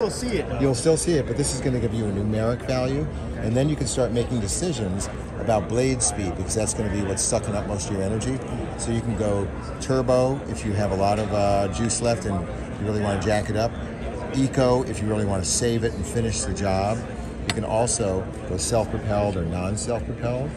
You'll see it though. You'll still see it, but this is going to give you a numeric value, and then you can start making decisions about blade speed because that's going to be what's sucking up most of your energy. So you can go turbo if you have a lot of uh, juice left and you really want to jack it up. Eco if you really want to save it and finish the job. You can also go self-propelled or non-self-propelled.